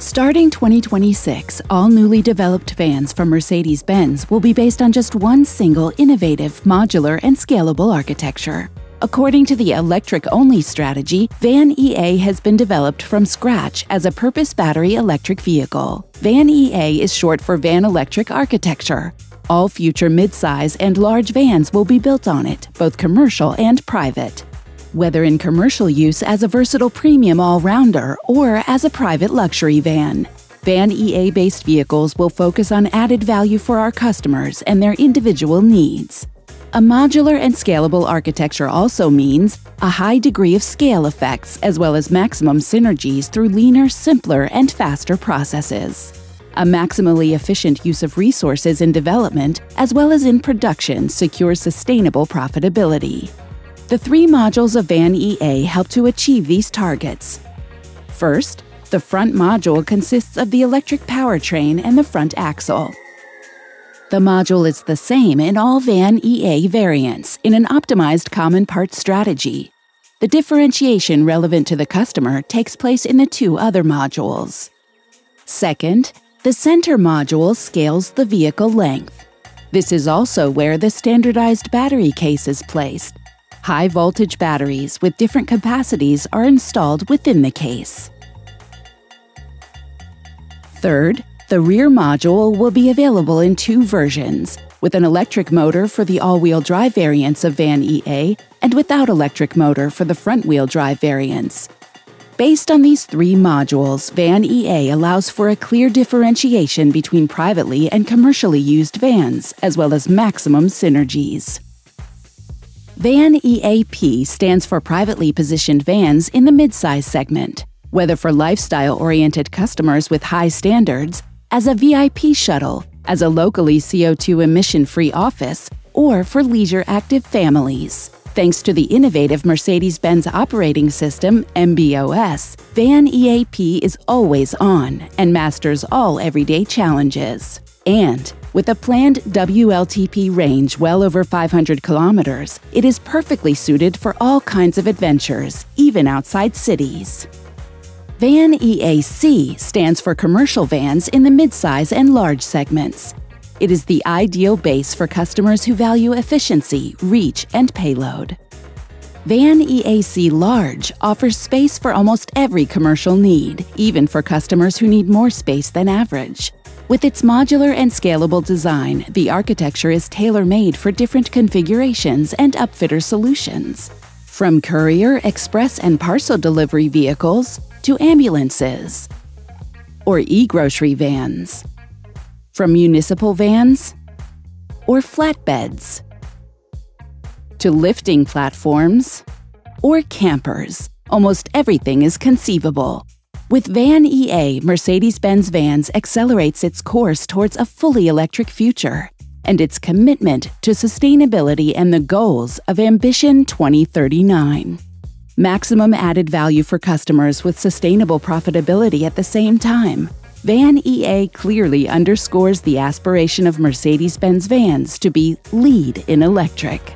Starting 2026, all newly developed vans from Mercedes Benz will be based on just one single innovative, modular, and scalable architecture. According to the electric only strategy, Van EA has been developed from scratch as a purpose battery electric vehicle. Van EA is short for Van Electric Architecture. All future midsize and large vans will be built on it, both commercial and private whether in commercial use as a versatile premium all rounder or as a private luxury van. Van EA based vehicles will focus on added value for our customers and their individual needs. A modular and scalable architecture also means a high degree of scale effects as well as maximum synergies through leaner, simpler, and faster processes. A maximally efficient use of resources in development as well as in production secures sustainable profitability. The three modules of Van EA help to achieve these targets. First, the front module consists of the electric powertrain and the front axle. The module is the same in all Van EA variants in an optimized common part strategy. The differentiation relevant to the customer takes place in the two other modules. Second, the center module scales the vehicle length. This is also where the standardized battery case is placed. High voltage batteries with different capacities are installed within the case. Third, the rear module will be available in two versions, with an electric motor for the all-wheel drive variants of Van EA and without electric motor for the front-wheel drive variants. Based on these three modules, Van EA allows for a clear differentiation between privately and commercially used vans, as well as maximum synergies. Van EAP stands for privately positioned vans in the midsize segment, whether for lifestyle oriented customers with high standards, as a VIP shuttle, as a locally CO2 emission free office, or for leisure active families. Thanks to the innovative Mercedes Benz operating system, MBOS, Van EAP is always on and masters all everyday challenges. And with a planned WLTP range well over 500 kilometers, it is perfectly suited for all kinds of adventures, even outside cities. Van EAC stands for commercial vans in the midsize and large segments. It is the ideal base for customers who value efficiency, reach, and payload. Van EAC Large offers space for almost every commercial need, even for customers who need more space than average. With its modular and scalable design, the architecture is tailor made for different configurations and upfitter solutions. From courier, express, and parcel delivery vehicles to ambulances or e grocery vans, from municipal vans or flatbeds to lifting platforms or campers, almost everything is conceivable. With Van EA, Mercedes Benz Vans accelerates its course towards a fully electric future and its commitment to sustainability and the goals of Ambition 2039. Maximum added value for customers with sustainable profitability at the same time. Van EA clearly underscores the aspiration of Mercedes Benz Vans to be lead in electric.